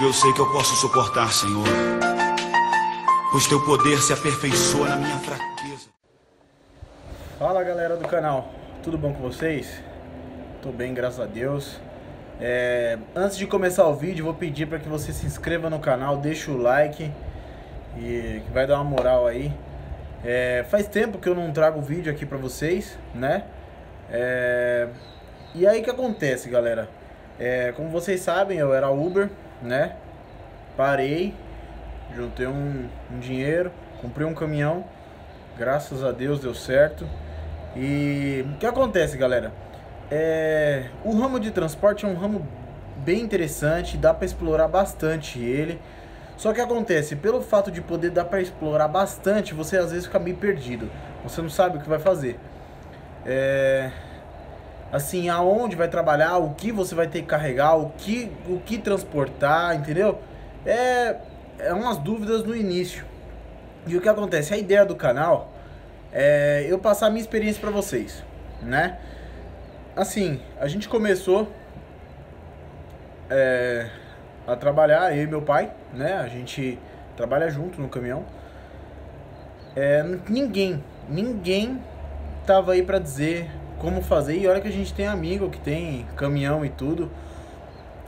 Eu sei que eu posso suportar, Senhor, pois teu poder se aperfeiçoa na minha fraqueza. Fala galera do canal, tudo bom com vocês? Tô bem, graças a Deus. É, antes de começar o vídeo, vou pedir para que você se inscreva no canal, deixe o like e que vai dar uma moral aí. É, faz tempo que eu não trago vídeo aqui para vocês, né? É, e aí que acontece, galera? É, como vocês sabem, eu era Uber, né? Parei, juntei um, um dinheiro, comprei um caminhão, graças a Deus deu certo. E o que acontece, galera? É, o ramo de transporte é um ramo bem interessante, dá para explorar bastante ele. Só que acontece, pelo fato de poder dar para explorar bastante, você às vezes fica meio perdido. Você não sabe o que vai fazer. É, assim, aonde vai trabalhar, o que você vai ter que carregar, o que, o que transportar, entendeu? É, é umas dúvidas no início. E o que acontece? A ideia do canal é eu passar a minha experiência para vocês, né? Assim, a gente começou é, a trabalhar, eu e meu pai, né? A gente trabalha junto no caminhão. É, ninguém, ninguém tava aí para dizer como fazer. E olha que a gente tem amigo que tem caminhão e tudo.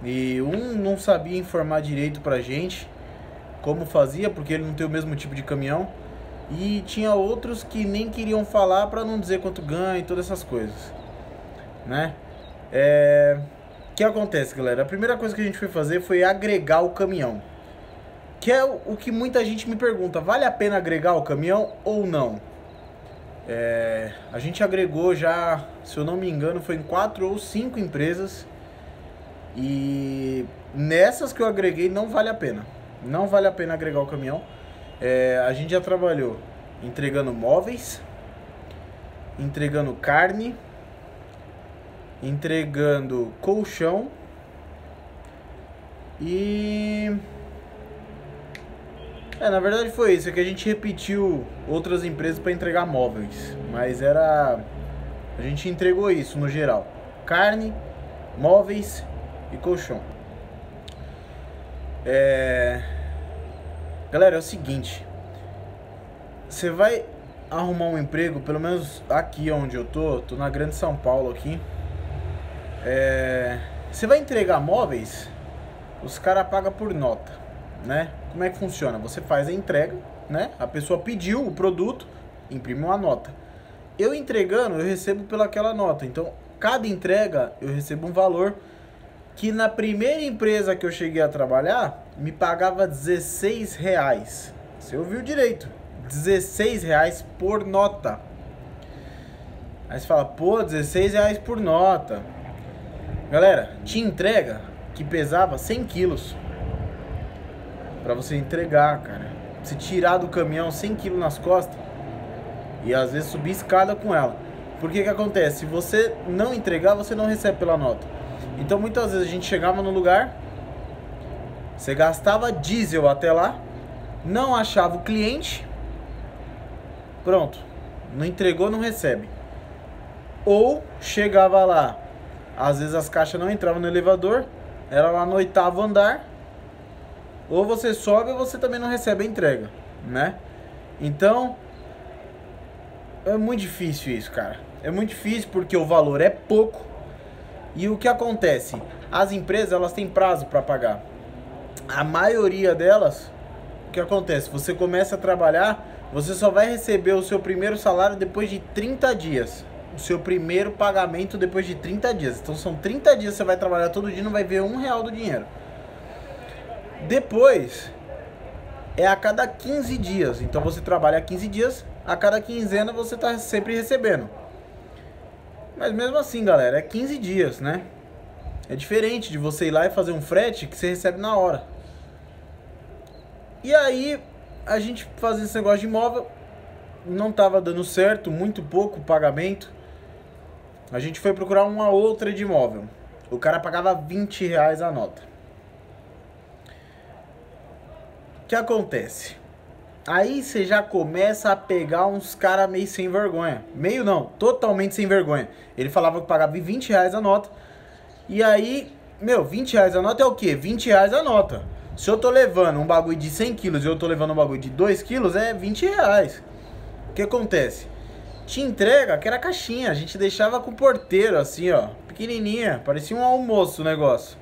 E um não sabia informar direito pra gente como fazia, porque ele não tem o mesmo tipo de caminhão. E tinha outros que nem queriam falar para não dizer quanto ganha e todas essas coisas. Né? É... O que acontece, galera? A primeira coisa que a gente foi fazer foi agregar o caminhão. Que é o que muita gente me pergunta: vale a pena agregar o caminhão ou não? É, a gente agregou já, se eu não me engano, foi em quatro ou cinco empresas. E nessas que eu agreguei não vale a pena. Não vale a pena agregar o caminhão. É, a gente já trabalhou entregando móveis, entregando carne, entregando colchão e é, na verdade foi isso, é que a gente repetiu outras empresas para entregar móveis, mas era a gente entregou isso no geral: carne, móveis e colchão. É... Galera, é o seguinte, você vai arrumar um emprego, pelo menos aqui onde eu tô, tô na Grande São Paulo aqui. É... Você vai entregar móveis, os caras pagam por nota né? Como é que funciona? Você faz a entrega, né? A pessoa pediu o produto, imprime uma nota. Eu entregando, eu recebo pelaquela nota. Então, cada entrega eu recebo um valor que na primeira empresa que eu cheguei a trabalhar me pagava 16 reais. Você ouviu direito? 16 reais por nota. Aí você fala, pô, 16 reais por nota. Galera, tinha entrega que pesava 100 quilos para você entregar, cara. Se tirar do caminhão 100 kg nas costas e às vezes subir escada com ela. Porque que acontece? Se você não entregar, você não recebe pela nota. Então muitas vezes a gente chegava no lugar, você gastava diesel até lá, não achava o cliente, pronto, não entregou, não recebe. Ou chegava lá, às vezes as caixas não entravam no elevador, era lá no oitavo andar, ou você sobe ou você também não recebe a entrega, né? Então, é muito difícil isso, cara. É muito difícil porque o valor é pouco. E o que acontece? As empresas, elas têm prazo para pagar. A maioria delas, o que acontece? Você começa a trabalhar, você só vai receber o seu primeiro salário depois de 30 dias. O seu primeiro pagamento depois de 30 dias. Então são 30 dias você vai trabalhar todo dia e não vai ver um real do dinheiro. Depois é a cada 15 dias. Então você trabalha 15 dias, a cada quinzena você está sempre recebendo. Mas mesmo assim, galera, é 15 dias, né? É diferente de você ir lá e fazer um frete que você recebe na hora. E aí, a gente fazendo esse negócio de imóvel, não estava dando certo, muito pouco pagamento. A gente foi procurar uma outra de imóvel. O cara pagava 20 reais a nota. Que acontece? Aí você já começa a pegar uns caras meio sem vergonha. Meio não, totalmente sem vergonha. Ele falava que pagava 20 reais a nota. E aí, meu, 20 reais a nota é o quê? 20 reais a nota. Se eu tô levando um bagulho de 100 quilos e eu tô levando um bagulho de 2 quilos, é 20 reais. O que acontece? Te entrega, que era caixinha, a gente deixava com o porteiro, assim, ó, pequenininha, parecia um almoço o negócio.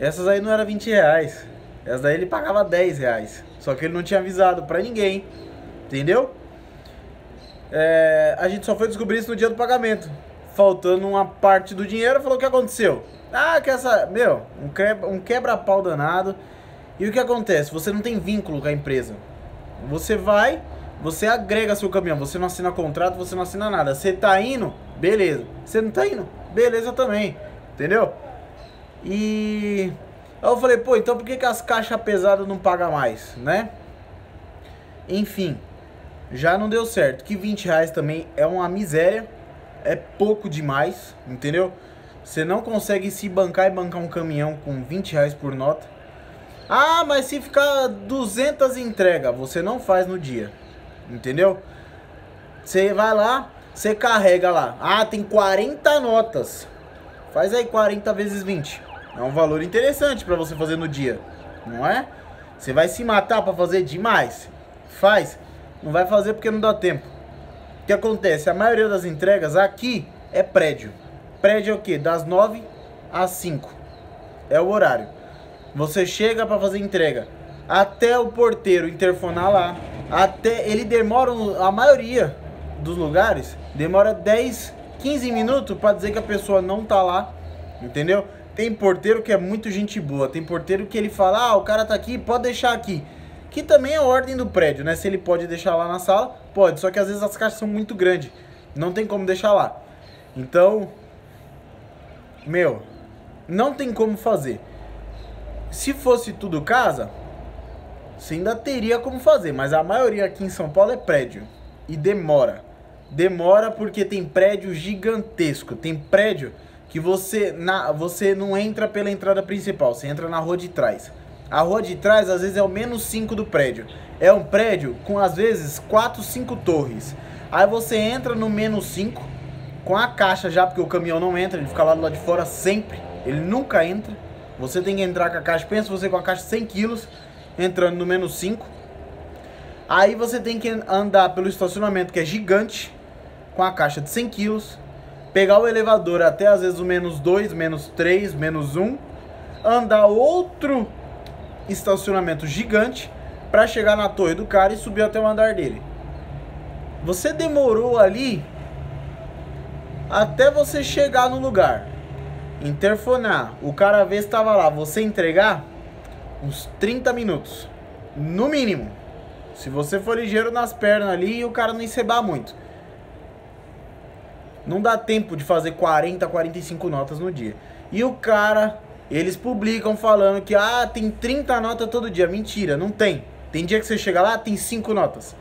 Essas aí não era 20 reais. Essas daí ele pagava 10 reais. Só que ele não tinha avisado pra ninguém. Entendeu? É, a gente só foi descobrir isso no dia do pagamento. Faltando uma parte do dinheiro, falou o que aconteceu. Ah, que essa. Meu, um quebra-pau um quebra danado. E o que acontece? Você não tem vínculo com a empresa. Você vai, você agrega seu caminhão, você não assina contrato, você não assina nada. Você tá indo, beleza. Você não tá indo, beleza também. Entendeu? E aí eu falei, pô, então por que, que as caixas pesadas não pagam mais, né? Enfim, já não deu certo. Que 20 reais também é uma miséria, é pouco demais, entendeu? Você não consegue se bancar e bancar um caminhão com 20 reais por nota. Ah, mas se ficar 200 entrega, você não faz no dia, entendeu? Você vai lá, você carrega lá. Ah, tem 40 notas. Faz aí 40 vezes 20. É um valor interessante para você fazer no dia, não é? Você vai se matar para fazer demais? Faz. Não vai fazer porque não dá tempo. O que acontece? A maioria das entregas aqui é prédio. Prédio é o quê? Das 9 às 5. É o horário. Você chega para fazer entrega. Até o porteiro interfonar lá. Até ele demora, a maioria dos lugares, demora 10, 15 minutos para dizer que a pessoa não tá lá. Entendeu? Tem porteiro que é muito gente boa. Tem porteiro que ele fala: ah, o cara tá aqui, pode deixar aqui. Que também é a ordem do prédio, né? Se ele pode deixar lá na sala, pode. Só que às vezes as caixas são muito grandes. Não tem como deixar lá. Então, meu, não tem como fazer. Se fosse tudo casa, você ainda teria como fazer. Mas a maioria aqui em São Paulo é prédio. E demora. Demora porque tem prédio gigantesco. Tem prédio que você, na, você não entra pela entrada principal, você entra na rua de trás. A rua de trás, às vezes, é o menos 5 do prédio. É um prédio com, às vezes, 4, 5 torres. Aí você entra no menos 5, com a caixa já, porque o caminhão não entra, ele fica lá do lado de fora sempre. Ele nunca entra. Você tem que entrar com a caixa. Pensa você com a caixa 100 quilos, entrando no menos 5. Aí você tem que andar pelo estacionamento, que é gigante, com a caixa de 100 quilos pegar o elevador até às vezes o menos 2, menos 3, menos 1, andar outro estacionamento gigante para chegar na torre do cara e subir até o andar dele. Você demorou ali até você chegar no lugar, interfonar, o cara ver se estava lá, você entregar uns 30 minutos, no mínimo. Se você for ligeiro nas pernas ali e o cara não encebar muito. Não dá tempo de fazer 40, 45 notas no dia. E o cara, eles publicam falando que ah, tem 30 notas todo dia. Mentira, não tem. Tem dia que você chega lá, tem 5 notas.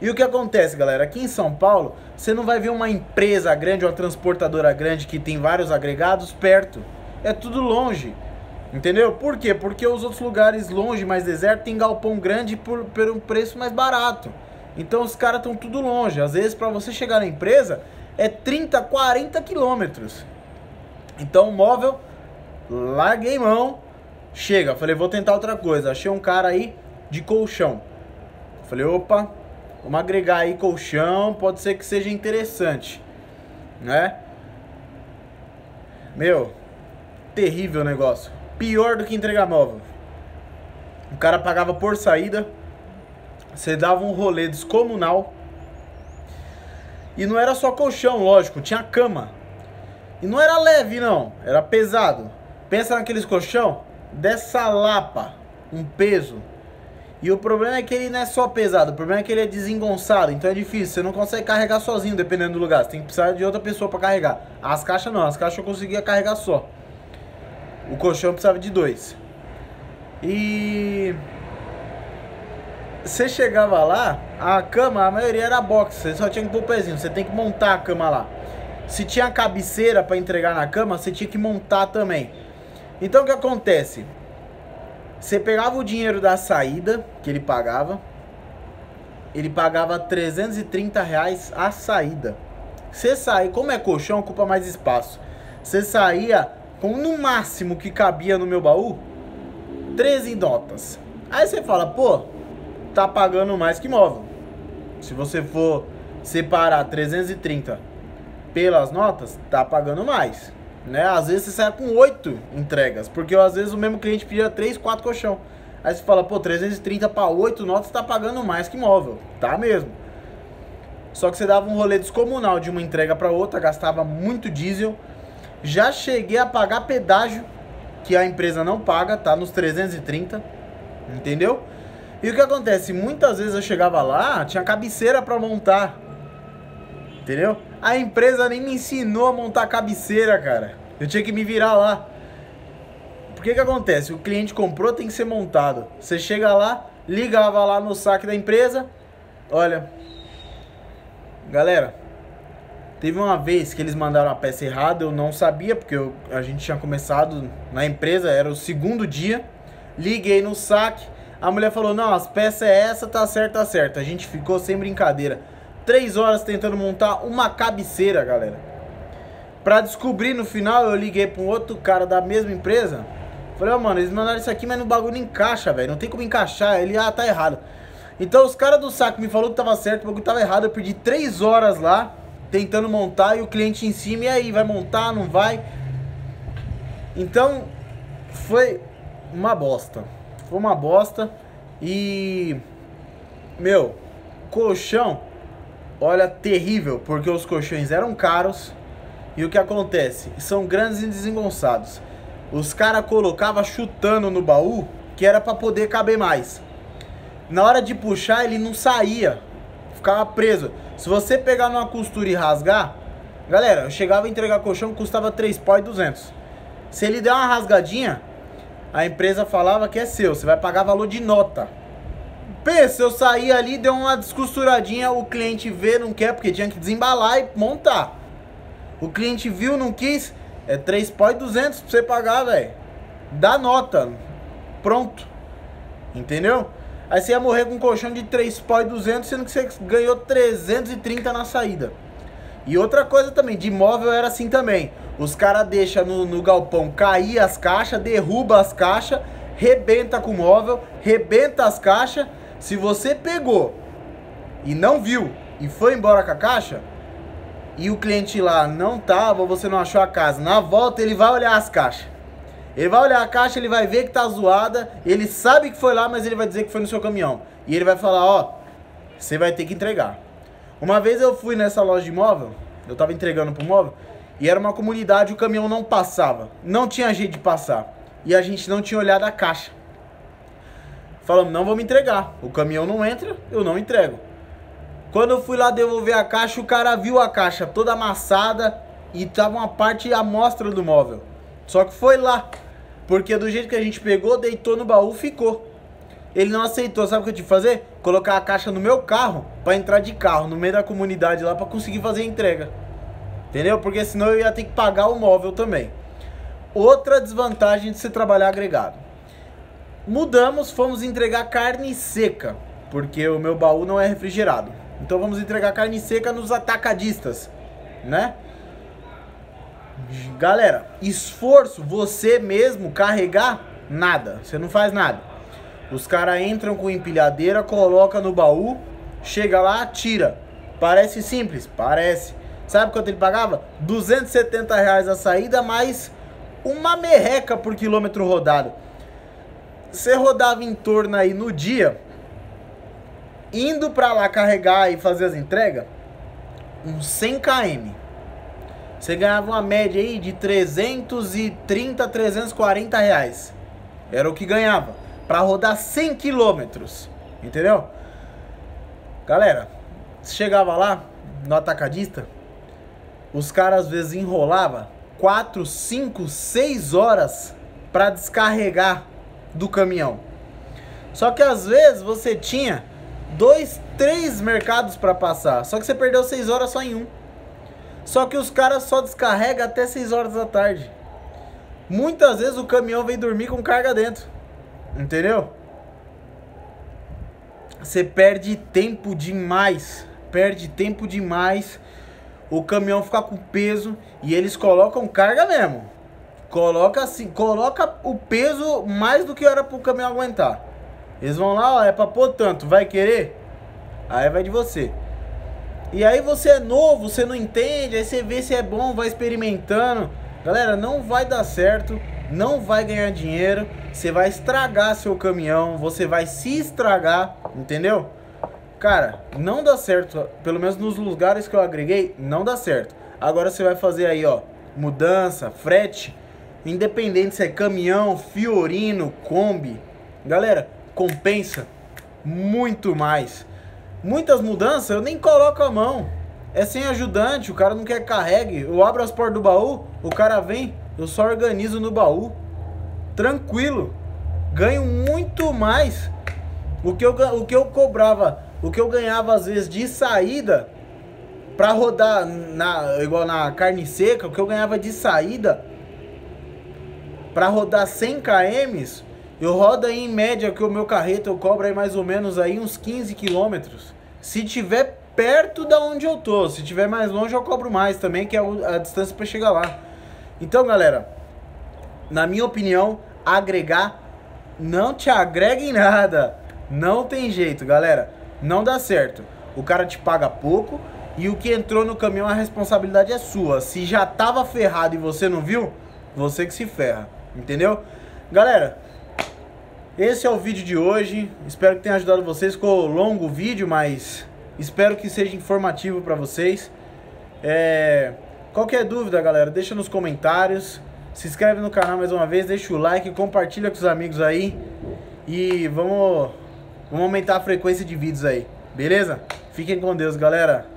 E o que acontece, galera? Aqui em São Paulo, você não vai ver uma empresa grande, uma transportadora grande que tem vários agregados perto. É tudo longe. Entendeu? Por quê? Porque os outros lugares longe, mais deserto, tem galpão grande por, por um preço mais barato. Então os caras estão tudo longe. Às vezes, para você chegar na empresa, é 30, 40 quilômetros. Então móvel, larguei mão, chega. Falei, vou tentar outra coisa. Achei um cara aí de colchão. Falei, opa, vamos agregar aí colchão, pode ser que seja interessante, né? Meu, terrível negócio. Pior do que entregar móvel. O cara pagava por saída, você dava um rolê descomunal e não era só colchão, lógico, tinha cama. E não era leve, não, era pesado. Pensa naqueles colchão dessa lapa, um peso. E o problema é que ele não é só pesado, o problema é que ele é desengonçado, então é difícil, você não consegue carregar sozinho dependendo do lugar, você tem que precisar de outra pessoa para carregar. As caixas não, as caixas eu conseguia carregar só. O colchão precisava de dois. E você chegava lá, a cama, a maioria era box, você só tinha que pôr o pezinho, você tem que montar a cama lá. Se tinha cabeceira para entregar na cama, você tinha que montar também. Então o que acontece? Você pegava o dinheiro da saída que ele pagava, ele pagava 330 reais a saída. Você sai, como é colchão, ocupa mais espaço. Você saía com no máximo que cabia no meu baú, 13 notas. Aí você fala, pô, tá pagando mais que móvel. Se você for separar 330 pelas notas, tá pagando mais. Né? Às vezes você sai com 8 entregas, porque às vezes o mesmo cliente pedia 3, 4 colchão. Aí você fala, pô, 330 para 8 notas tá pagando mais que móvel. Tá mesmo. Só que você dava um rolê descomunal de uma entrega para outra, gastava muito diesel. Já cheguei a pagar pedágio, que a empresa não paga, tá nos 330, entendeu? E o que acontece? Muitas vezes eu chegava lá, tinha cabeceira para montar, entendeu? A empresa nem me ensinou a montar cabeceira, cara. Eu tinha que me virar lá. Por que que acontece? O cliente comprou, tem que ser montado. Você chega lá, ligava lá no saque da empresa, olha, Galera, teve uma vez que eles mandaram a peça errada, eu não sabia, porque eu, a gente tinha começado na empresa, era o segundo dia. Liguei no saque, a mulher falou: Não, as peças é essa, tá certo, tá certo. A gente ficou sem brincadeira. Três horas tentando montar uma cabeceira, galera. Pra descobrir no final, eu liguei pra um outro cara da mesma empresa. Falei, ó, oh, mano, eles mandaram isso aqui, mas no bagulho não encaixa, velho. Não tem como encaixar. Ele, ah, tá errado. Então os caras do saco me falou que tava certo, o bagulho tava errado. Eu perdi três horas lá tentando montar e o cliente em cima, e aí, vai montar, não vai? Então foi uma bosta. Foi uma bosta. E. Meu, colchão, olha, terrível, porque os colchões eram caros. E o que acontece? São grandes e desengonçados. Os caras colocavam chutando no baú que era para poder caber mais na hora de puxar ele não saía, ficava preso. Se você pegar numa costura e rasgar, galera, eu chegava a entregar colchão custava 3 pau e 200. Se ele der uma rasgadinha, a empresa falava que é seu, você vai pagar valor de nota. Pensa, eu saí ali, deu uma descosturadinha, o cliente vê, não quer, porque tinha que desembalar e montar. O cliente viu, não quis, é 3 pau e 200 pra você pagar, velho. Dá nota. Pronto. Entendeu? Aí você ia morrer com um colchão de 3 pau e 200, sendo que você ganhou 330 na saída. E outra coisa também, de imóvel era assim também. Os caras deixam no, no galpão cair as caixas, derruba as caixas, rebenta com o móvel, rebenta as caixas. Se você pegou e não viu e foi embora com a caixa, e o cliente lá não tava, você não achou a casa, na volta ele vai olhar as caixas. Ele vai olhar a caixa, ele vai ver que tá zoada, ele sabe que foi lá, mas ele vai dizer que foi no seu caminhão. E ele vai falar, ó, você vai ter que entregar. Uma vez eu fui nessa loja de móvel, eu tava entregando pro móvel, e era uma comunidade, o caminhão não passava. Não tinha jeito de passar. E a gente não tinha olhado a caixa. Falamos, não vamos entregar. O caminhão não entra, eu não entrego. Quando eu fui lá devolver a caixa, o cara viu a caixa toda amassada e tava uma parte amostra do móvel. Só que foi lá. Porque do jeito que a gente pegou, deitou no baú, ficou. Ele não aceitou, sabe o que eu tive que fazer? Colocar a caixa no meu carro para entrar de carro no meio da comunidade lá para conseguir fazer a entrega. Entendeu? Porque senão eu ia ter que pagar o móvel também. Outra desvantagem de você trabalhar agregado. Mudamos, fomos entregar carne seca, porque o meu baú não é refrigerado. Então vamos entregar carne seca nos atacadistas, né? Galera, esforço, você mesmo carregar, nada. Você não faz nada. Os caras entram com empilhadeira, coloca no baú, chega lá, tira. Parece simples? Parece. Sabe quanto ele pagava? 270 reais a saída, mais uma merreca por quilômetro rodado. Você rodava em torno aí no dia, indo pra lá carregar e fazer as entregas, uns 100 km. Você ganhava uma média aí de 330, 340 reais. Era o que ganhava. Para rodar 100 quilômetros. Entendeu? Galera, chegava lá no atacadista, os caras às vezes enrolava 4, 5, 6 horas para descarregar do caminhão. Só que às vezes você tinha dois, três mercados para passar, só que você perdeu 6 horas só em um. Só que os caras só descarregam até 6 horas da tarde. Muitas vezes o caminhão vem dormir com carga dentro. Entendeu? Você perde tempo demais. Perde tempo demais. O caminhão fica com peso e eles colocam carga mesmo. Coloca assim, coloca o peso mais do que era pro caminhão aguentar. Eles vão lá, ó, é pra pôr tanto, vai querer? Aí vai de você. E aí você é novo, você não entende, aí você vê se é bom, vai experimentando. Galera, não vai dar certo, não vai ganhar dinheiro, você vai estragar seu caminhão, você vai se estragar, entendeu? Cara, não dá certo, pelo menos nos lugares que eu agreguei, não dá certo. Agora você vai fazer aí, ó, mudança, frete, independente se é caminhão, Fiorino, Kombi. Galera, compensa muito mais. Muitas mudanças eu nem coloco a mão. É sem ajudante, o cara não quer carregue. Eu abro as portas do baú, o cara vem, eu só organizo no baú. Tranquilo. Ganho muito mais. O que eu, o que eu cobrava, o que eu ganhava às vezes de saída pra rodar na, igual na carne seca, o que eu ganhava de saída pra rodar 100 km, eu rodo aí em média que o meu carreto eu cobro aí mais ou menos aí uns 15 quilômetros. Se tiver perto da onde eu tô, se tiver mais longe eu cobro mais também, que é a distância para chegar lá. Então, galera, na minha opinião, agregar não te agrega em nada. Não tem jeito, galera. Não dá certo. O cara te paga pouco e o que entrou no caminhão a responsabilidade é sua. Se já tava ferrado e você não viu, você que se ferra, entendeu? Galera, esse é o vídeo de hoje. Espero que tenha ajudado vocês. Ficou longo o vídeo, mas espero que seja informativo para vocês. É... Qualquer dúvida, galera, deixa nos comentários. Se inscreve no canal mais uma vez, deixa o like, compartilha com os amigos aí. E vamos, vamos aumentar a frequência de vídeos aí, beleza? Fiquem com Deus, galera.